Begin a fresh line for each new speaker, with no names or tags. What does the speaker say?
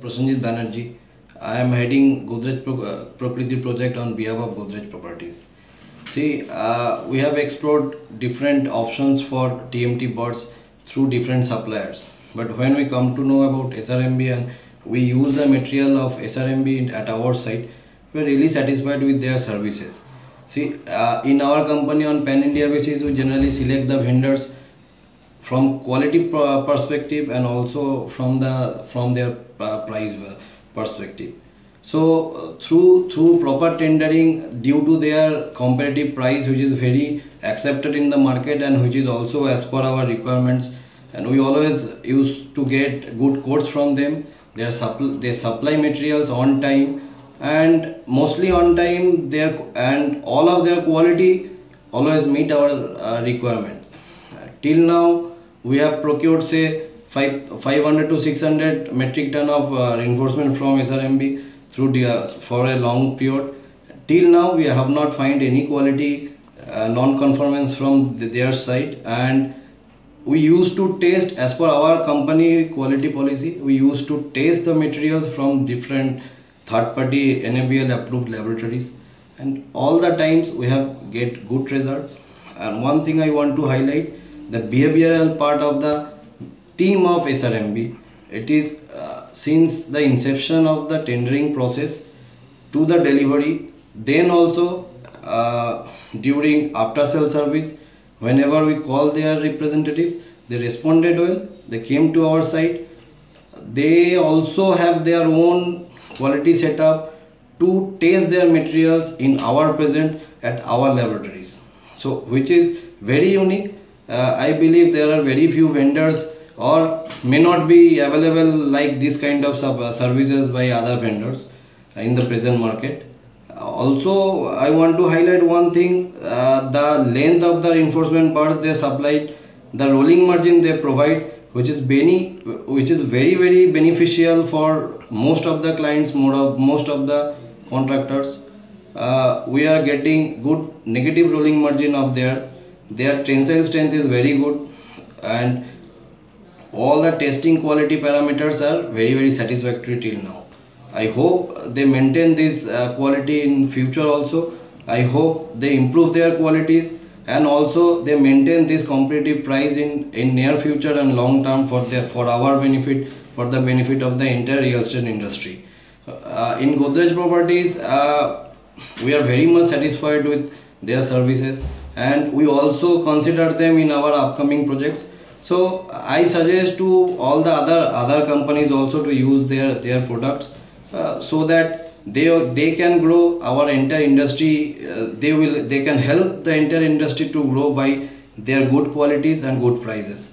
Prosenjit Banarjee. I am heading Godrej Pro- uh, Prakriti project on behalf of Godrej Properties. See, uh, we have explored different options for TMT bars through different suppliers. But when we come to know about SRMB and we use the material of SRMB at our site, we are really satisfied with their services. See, uh, in our company on pan India basis, we generally select the vendors from quality perspective and also from the from their uh, price perspective. So uh, through through proper tendering due to their competitive price which is very accepted in the market and which is also as per our requirements and we always used to get good quotes from them. They are supply they supply materials on time and mostly on time their and all of their quality always meet our uh, requirement. Till now we have procured say five, 500 to 600 metric ton of uh, reinforcement from SRMB through the, uh, for a long period. Till now we have not find any quality uh, non-conformance from the, their side. And we used to test as per our company quality policy we used to test the materials from different third party NABL approved laboratories. And all the times we have get good results. And one thing I want to highlight the behavioral part of the team of SRMB it is uh, since the inception of the tendering process to the delivery then also uh, during after sale service whenever we call their representatives they responded well they came to our site. They also have their own quality setup to test their materials in our present at our laboratories. So which is very unique. Uh, i believe there are very few vendors or may not be available like this kind of services by other vendors in the present market. Also i want to highlight one thing uh, the length of the reinforcement bars they supplied the rolling margin they provide which is beni, which is very very beneficial for most of the clients more of most of the contractors. Uh, we are getting good negative rolling margin of their their tensile strength is very good. And all the testing quality parameters are very very satisfactory till now. I hope they maintain this uh, quality in future also. I hope they improve their qualities and also they maintain this competitive price in in near future and long term for their for our benefit for the benefit of the entire real estate industry. Uh, in godrej properties uh, we are very much satisfied with their services and we also consider them in our upcoming projects so i suggest to all the other other companies also to use their their products uh, so that they they can grow our entire industry uh, they will they can help the entire industry to grow by their good qualities and good prices